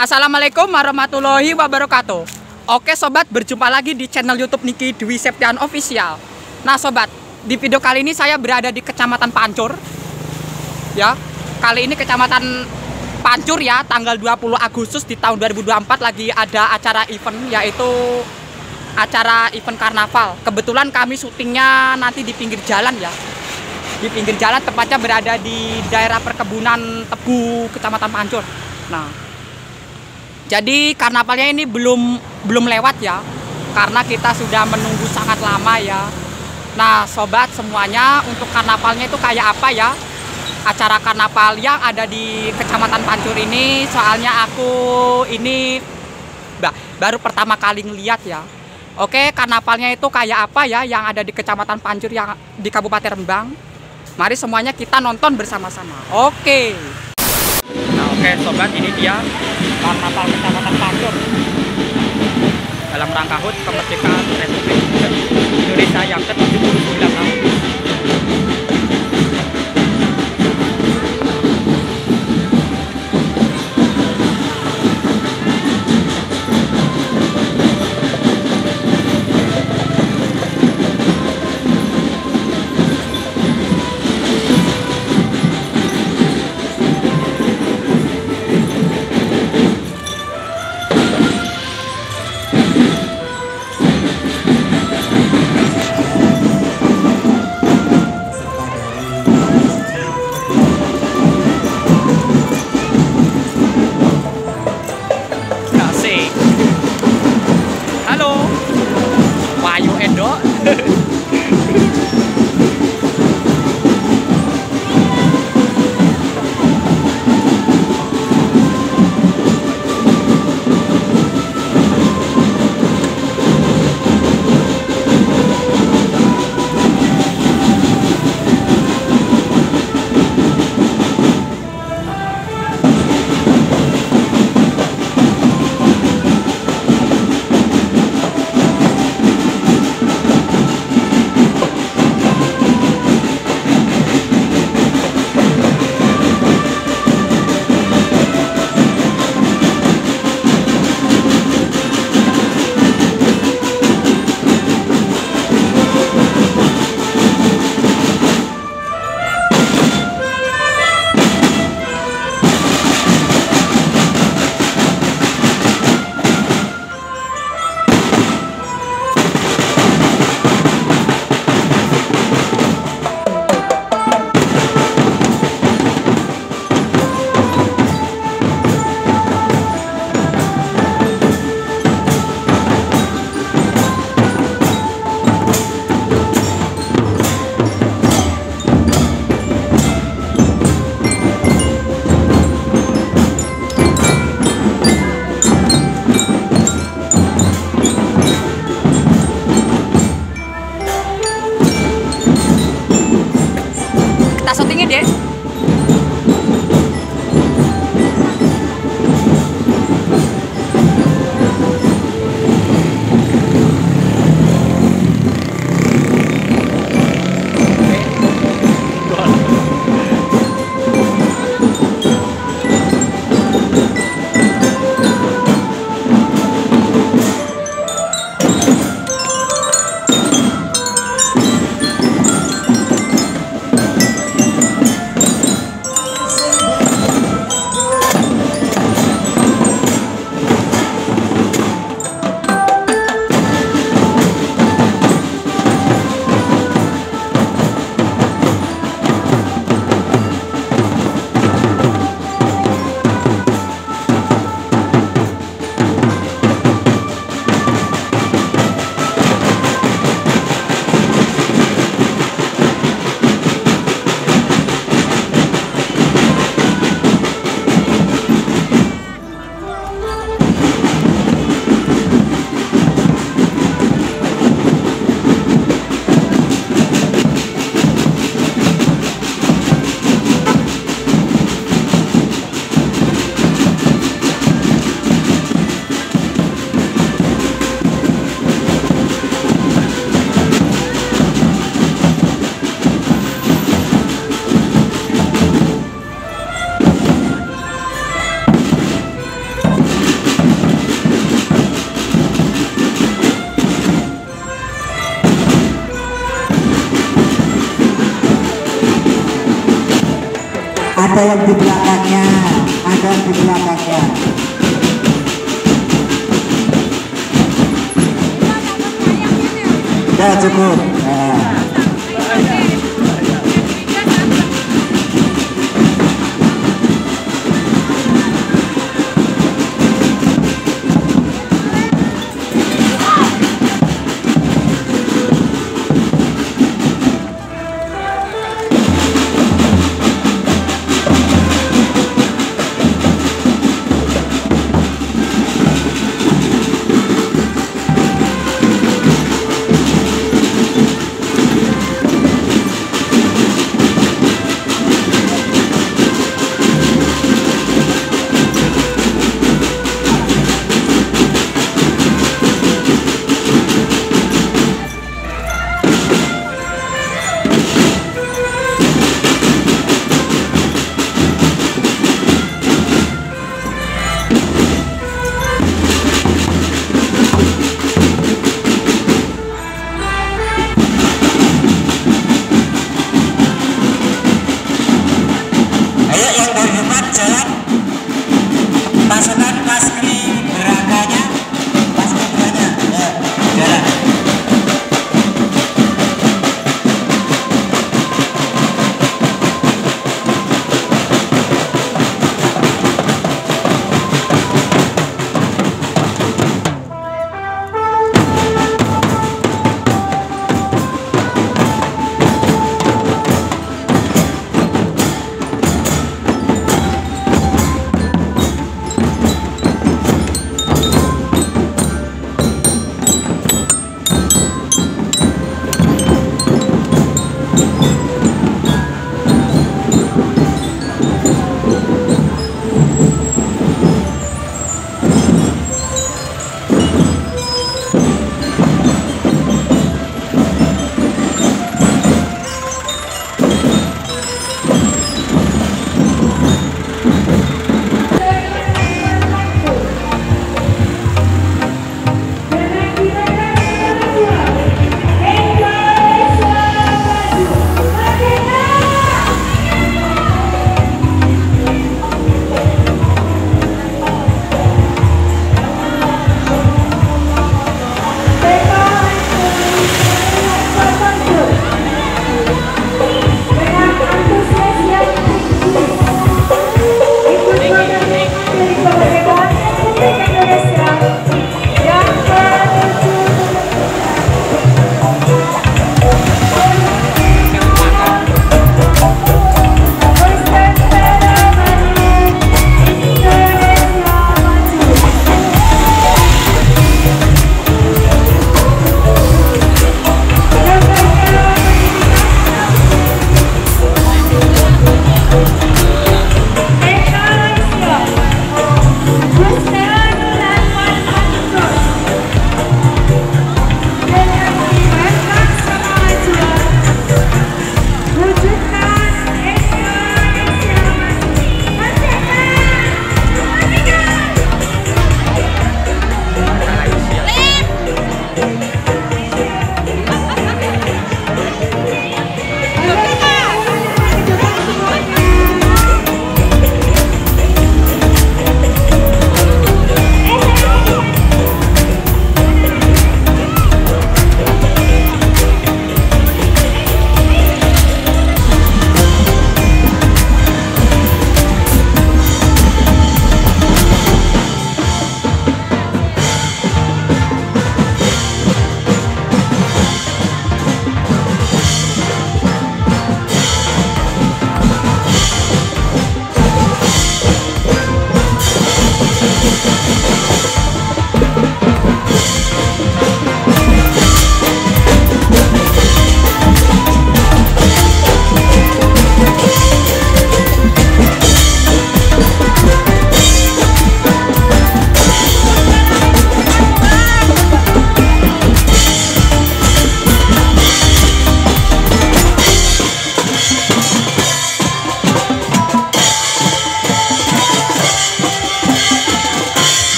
Assalamualaikum warahmatullahi wabarakatuh. Oke sobat, berjumpa lagi di channel YouTube Niki Dwi Septian Official. Nah sobat, di video kali ini saya berada di Kecamatan Pancur. Ya, kali ini Kecamatan Pancur ya, tanggal 20 Agustus di tahun 2024 lagi ada acara event yaitu acara event karnaval. Kebetulan kami syutingnya nanti di pinggir jalan ya. Di pinggir jalan tepatnya berada di daerah perkebunan Tebu, Kecamatan Pancur. Nah, jadi karnavalnya ini belum belum lewat ya, karena kita sudah menunggu sangat lama ya. Nah, sobat semuanya untuk karnavalnya itu kayak apa ya? Acara karnaval yang ada di Kecamatan Pancur ini, soalnya aku ini bah, baru pertama kali ngeliat ya. Oke, karnavalnya itu kayak apa ya yang ada di Kecamatan Pancur yang di Kabupaten Rembang? Mari semuanya kita nonton bersama-sama. Oke. Oke sobat, ini dia. Karnaval Kecamatan Pancur dalam rangka HUT kemerdekaan Republik Indonesia yang ke-79 tahun. Ya cukup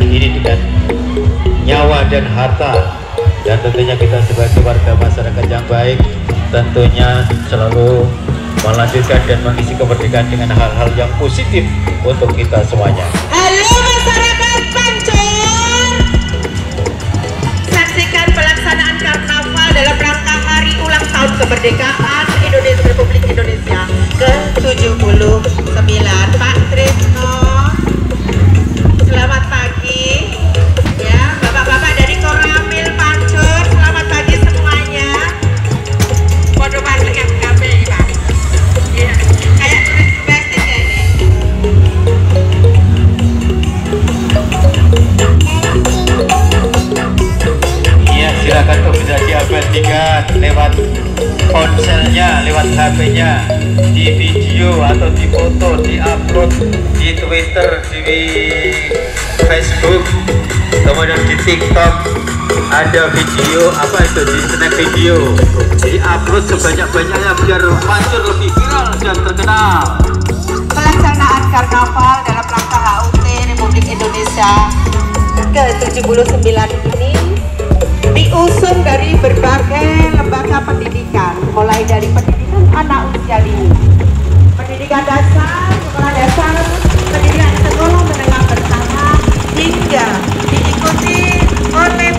kemerdekaan ini dengan nyawa dan harta. Dan tentunya kita sebagai warga masyarakat yang baik tentunya selalu melanjutkan dan mengisi kemerdekaan dengan hal-hal yang positif untuk kita semuanya. Halo masyarakat Pancur. Saksikan pelaksanaan karnaval dalam rangka hari ulang tahun kemerdekaan Indonesia Republik Indonesia ke-79 Pak Trisno Selamat diabadikan lewat ponselnya, lewat HP-nya, di video atau di foto, di upload di Twitter, di Facebook, kemudian di TikTok ada video apa itu di snap video, di upload sebanyak-banyaknya biar pancur lebih viral dan terkenal. pelaksanaan karnaval dalam rangka HUT Republik Indonesia ke-79 ini diusung dari berbagai lembaga pendidikan mulai dari pendidikan anak usia dini. Pendidikan dasar, sekolah dasar, pendidikan sekolah menengah pertama hingga diikuti oleh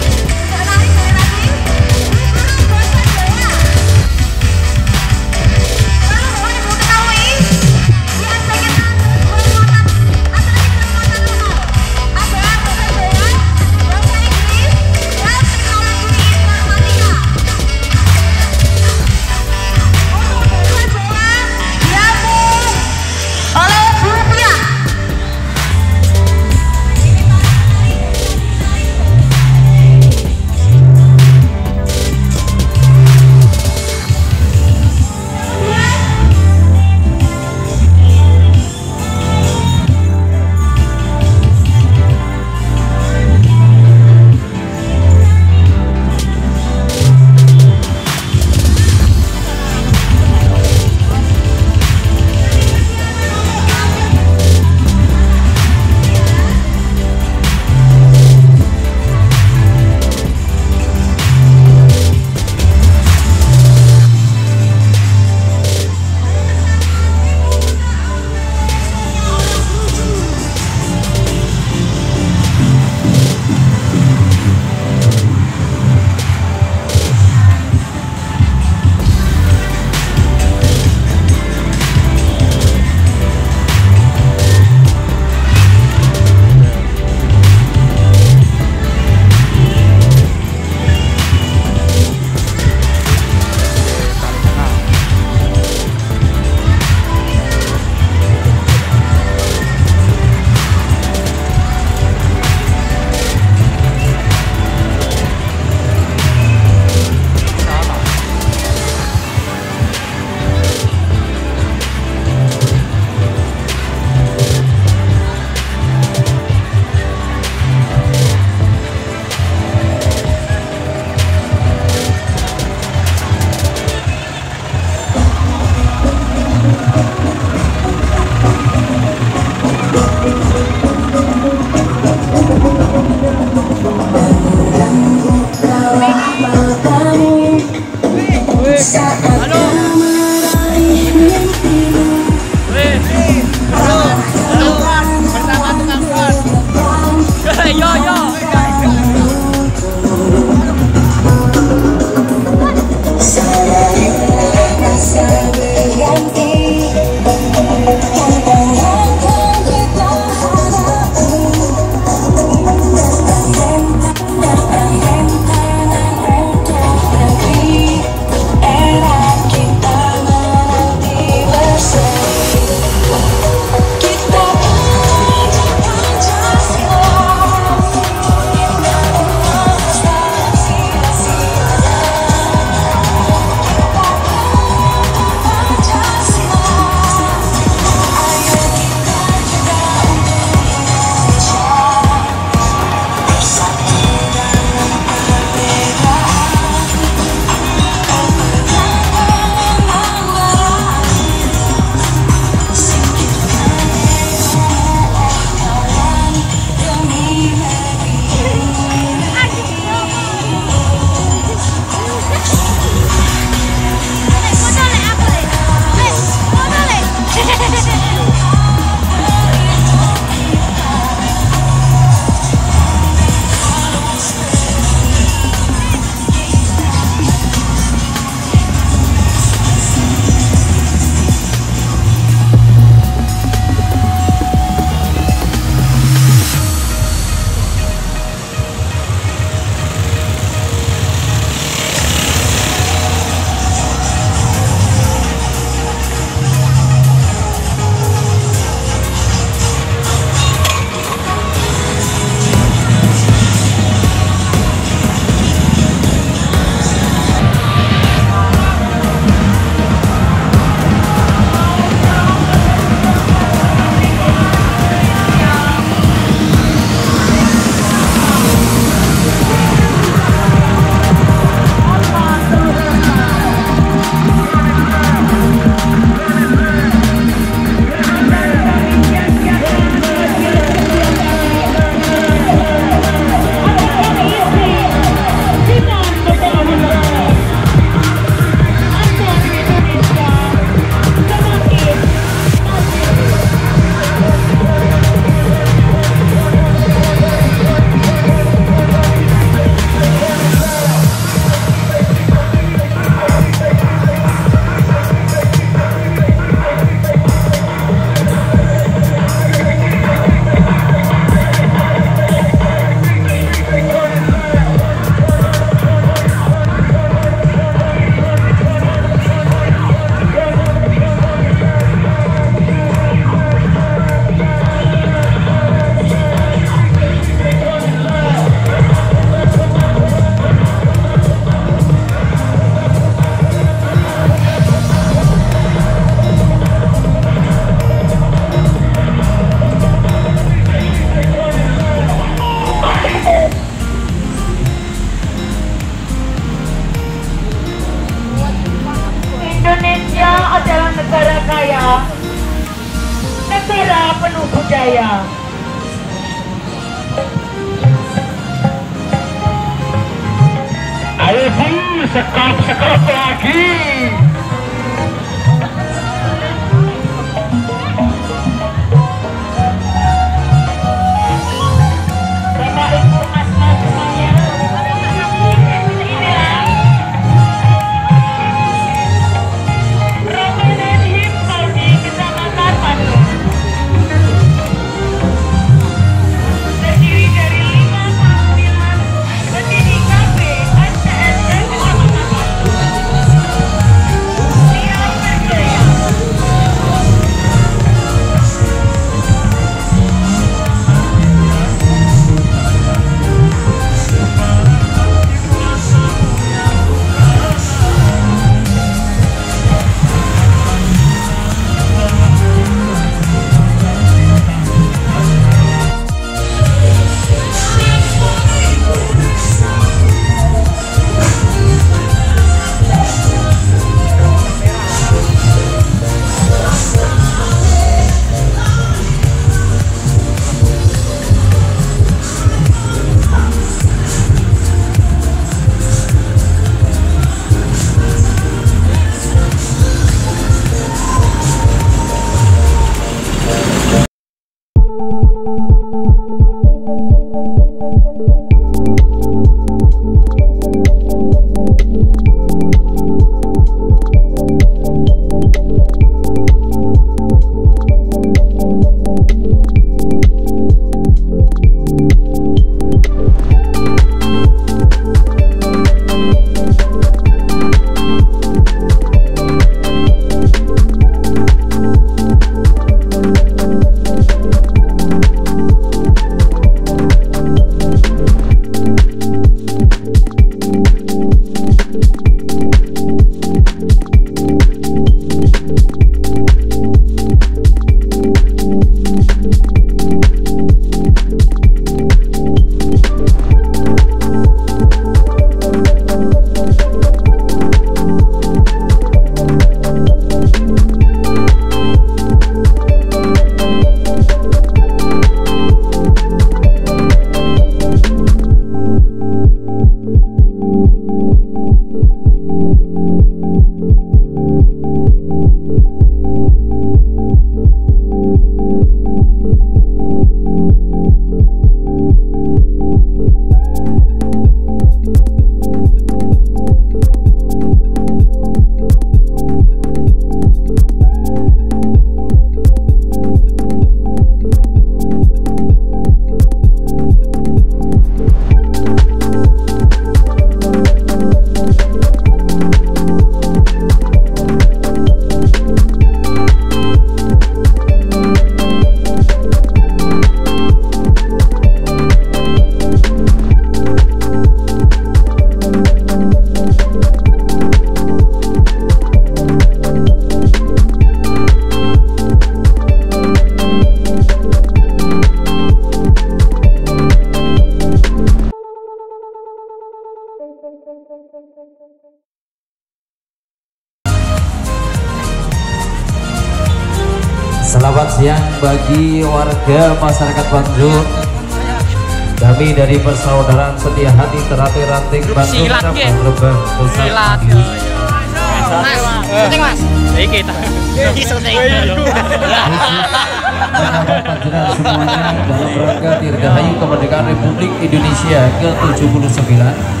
ke-79 Nusantara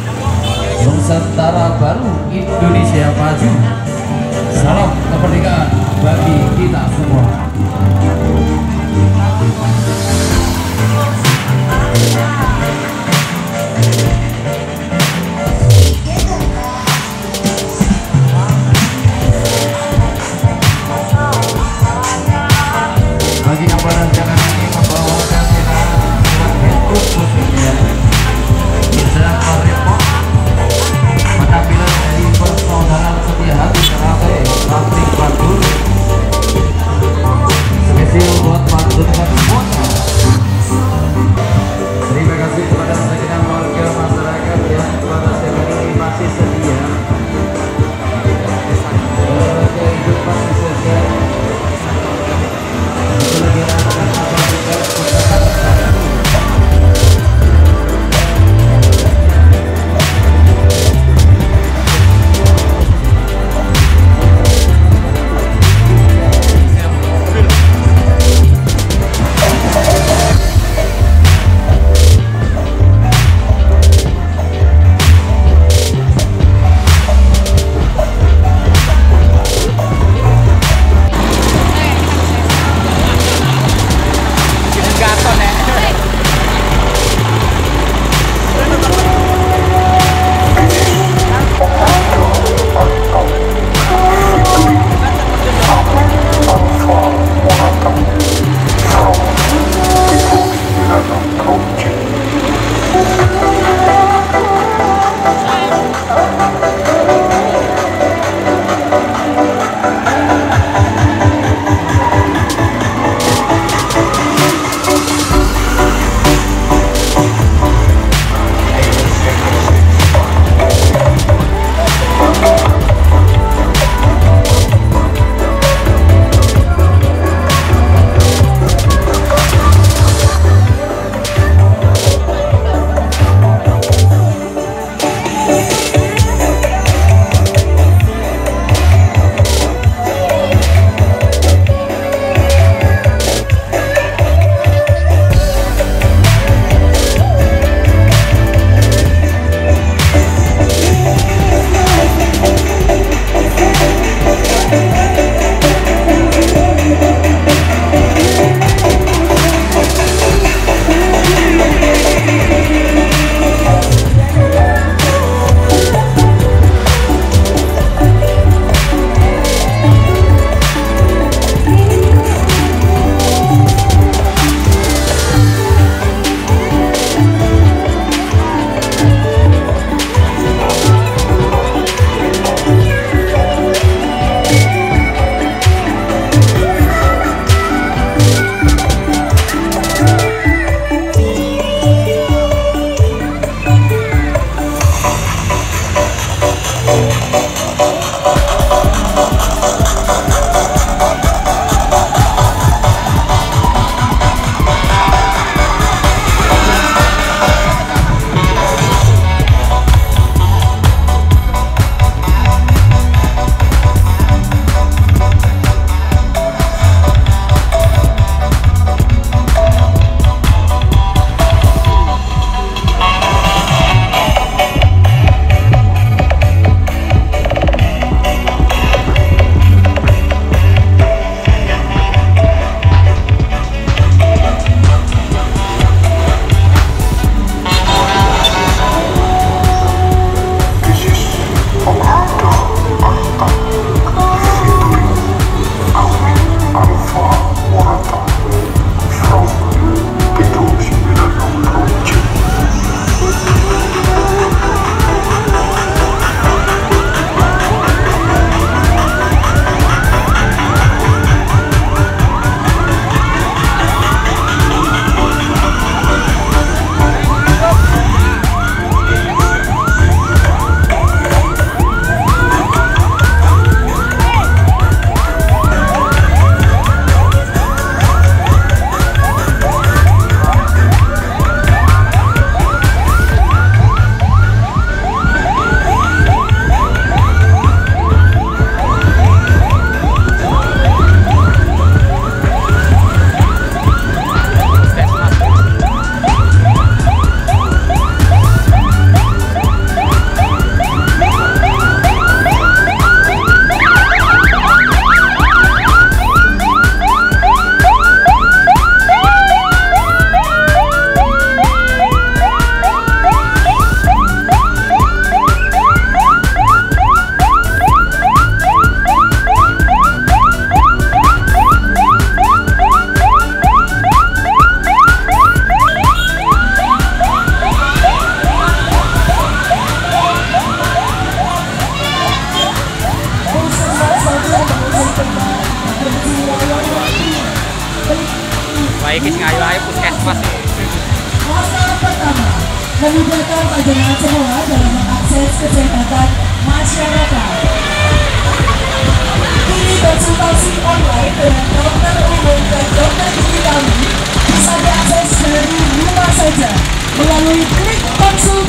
melalui klik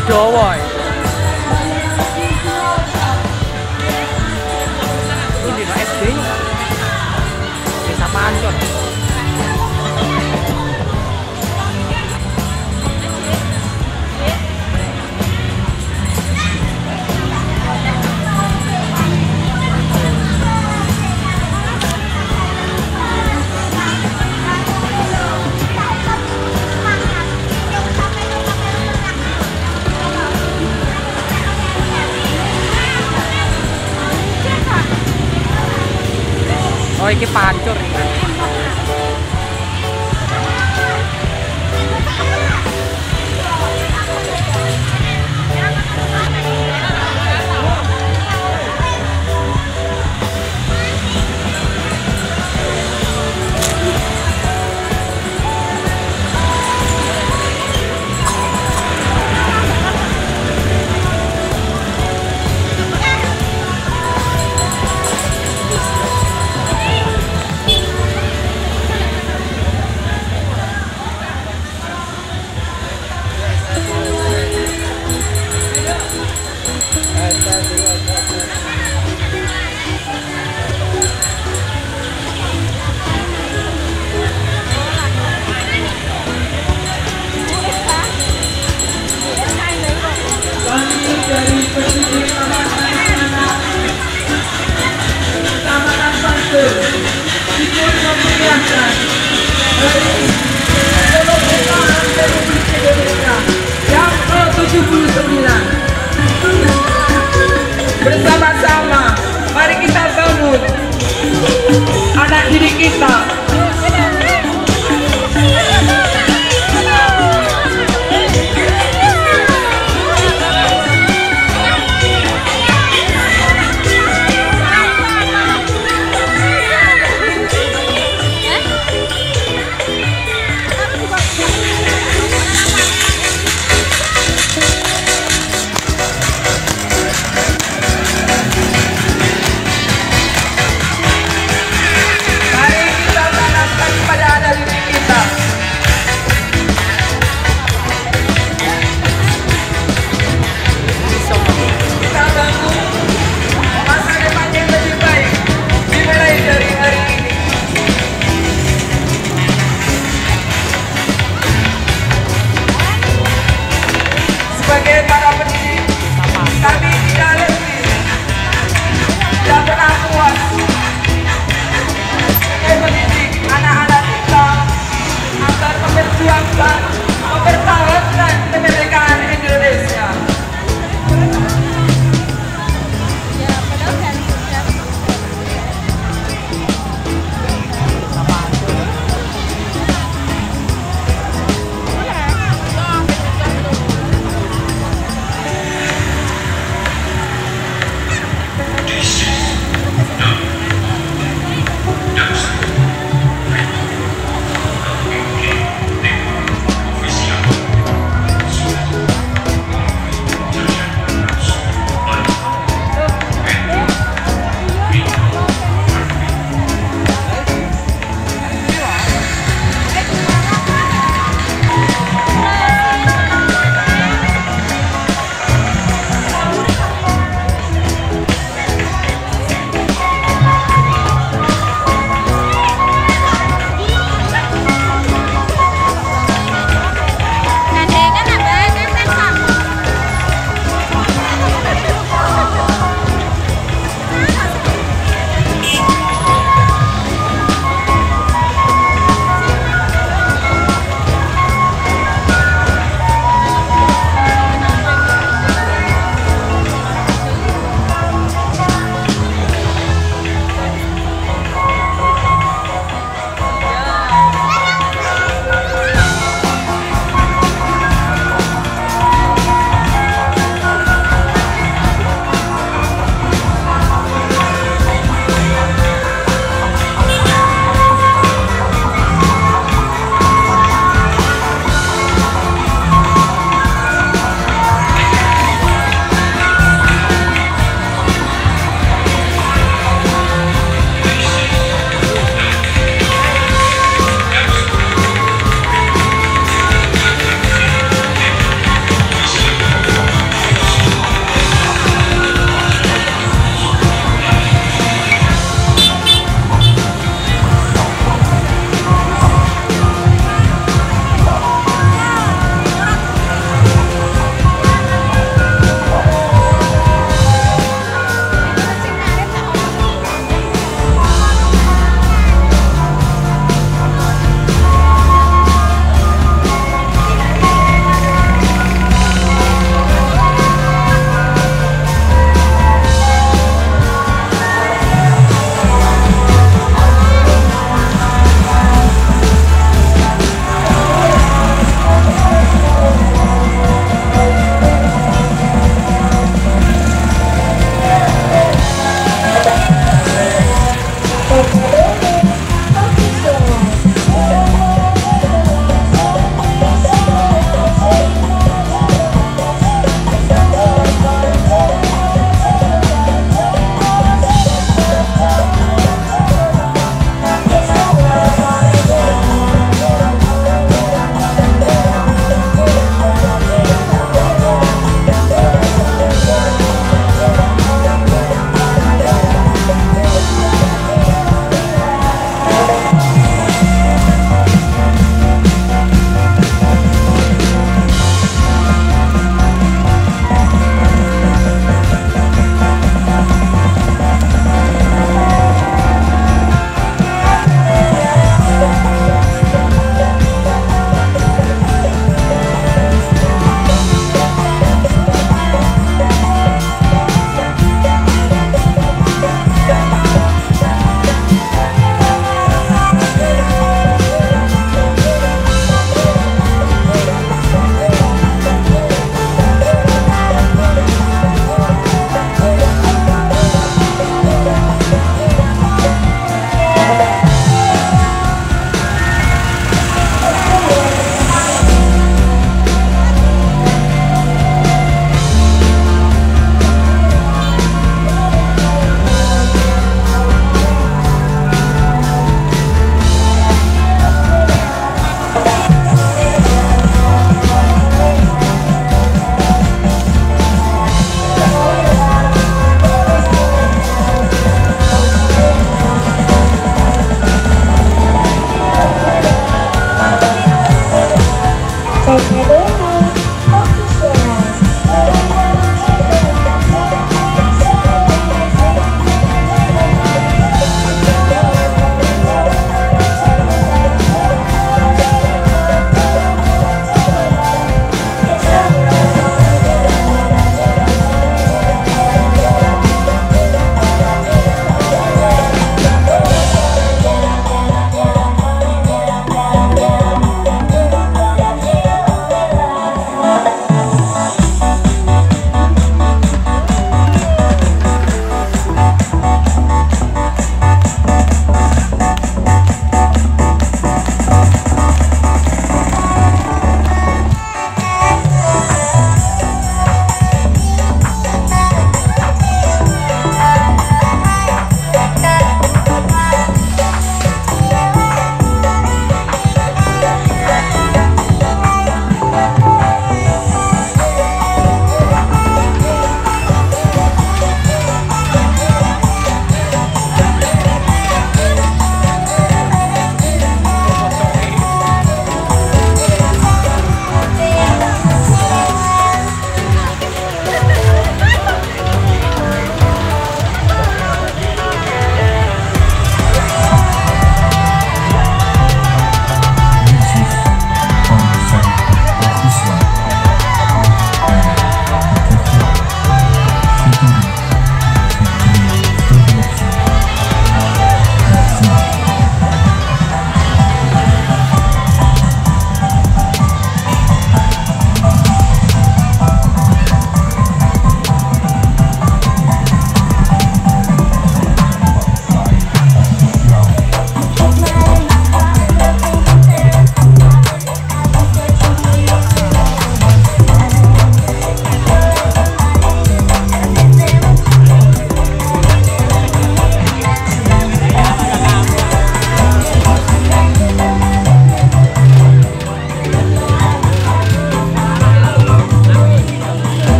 get to avoid. Oike pancur. bersama-sama mari kita bangun anak diri kita.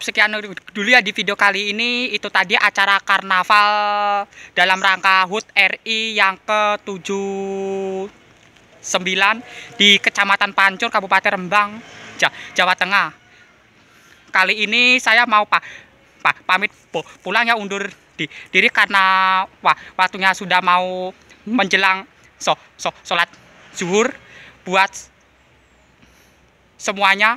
Cukup sekian dulu ya di video kali ini. Itu tadi acara karnaval dalam rangka HUT RI yang ke-79 di Kecamatan Pancur, Kabupaten Rembang, Ja- Jawa Tengah. Kali ini saya mau pa, pa- pamit pu- pulang ya undur di, diri karena wah, waktunya sudah mau menjelang so, so, sholat zuhur buat semuanya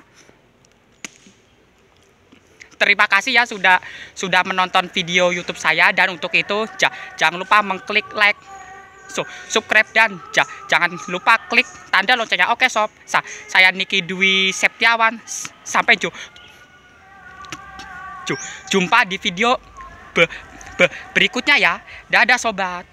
terima kasih ya sudah sudah menonton video YouTube saya dan untuk itu ja- jangan lupa mengklik like so, subscribe dan ja- jangan lupa klik tanda loncengnya. Oke sob. Sa- saya Niki Dwi Septiawan. Sampai ju- ju- jumpa di video be- be- berikutnya ya. Dadah sobat